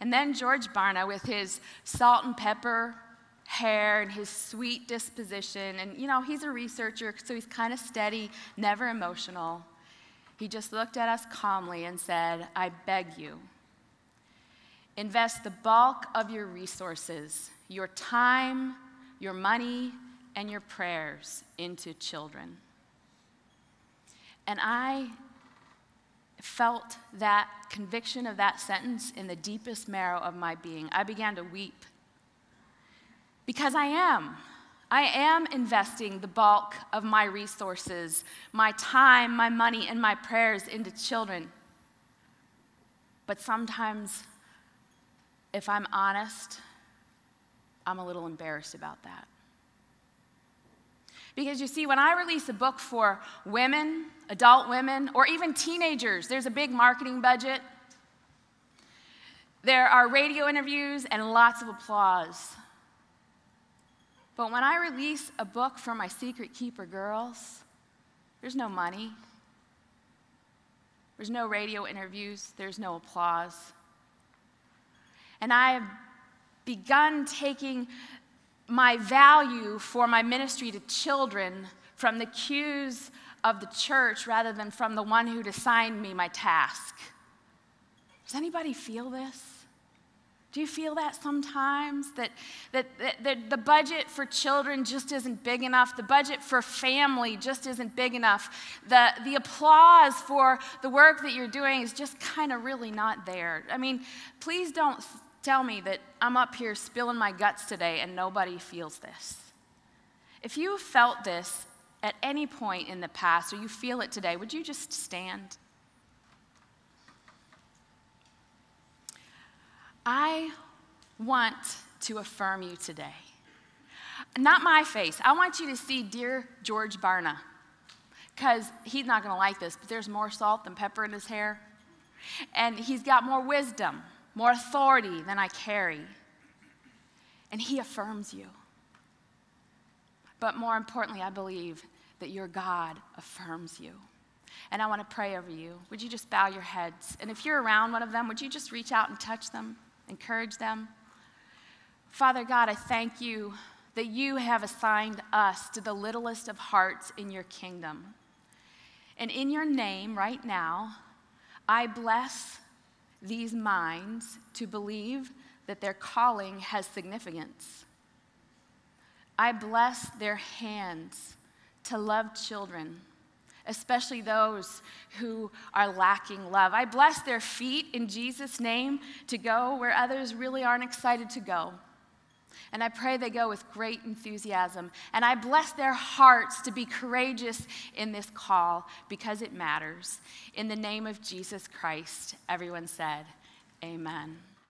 And then George Barna, with his salt and pepper hair and his sweet disposition, and you know, he's a researcher, so he's kind of steady, never emotional. He just looked at us calmly and said, I beg you, invest the bulk of your resources, your time, your money, and your prayers into children. And I felt that conviction of that sentence in the deepest marrow of my being. I began to weep because I am. I am investing the bulk of my resources, my time, my money, and my prayers into children. But sometimes, if I'm honest, I'm a little embarrassed about that. Because you see, when I release a book for women, adult women, or even teenagers, there's a big marketing budget. There are radio interviews and lots of applause. But when I release a book for my secret keeper girls, there's no money. There's no radio interviews. There's no applause. And I have begun taking my value for my ministry to children from the cues of the church rather than from the one who'd assigned me my task. Does anybody feel this? Do you feel that sometimes? That, that, that, that, the budget for children just isn't big enough. The budget for family just isn't big enough. The, the applause for the work that you're doing is just kind of really not there. I mean, please don't tell me that I'm up here spilling my guts today and nobody feels this. If you felt this at any point in the past or you feel it today, would you just stand? I want to affirm you today. Not my face. I want you to see dear George Barna, because he's not going to like this, but there's more salt than pepper in his hair. And he's got more wisdom more authority than I carry. And He affirms you. But more importantly, I believe that your God affirms you. And I want to pray over you. Would you just bow your heads? And if you're around one of them, would you just reach out and touch them, encourage them? Father God, I thank you that you have assigned us to the littlest of hearts in your kingdom. And in your name, right now, I bless these minds to believe that their calling has significance. I bless their hands to love children, especially those who are lacking love. I bless their feet in Jesus' name to go where others really aren't excited to go. And I pray they go with great enthusiasm. And I bless their hearts to be courageous in this call because it matters. In the name of Jesus Christ, everyone said, Amen.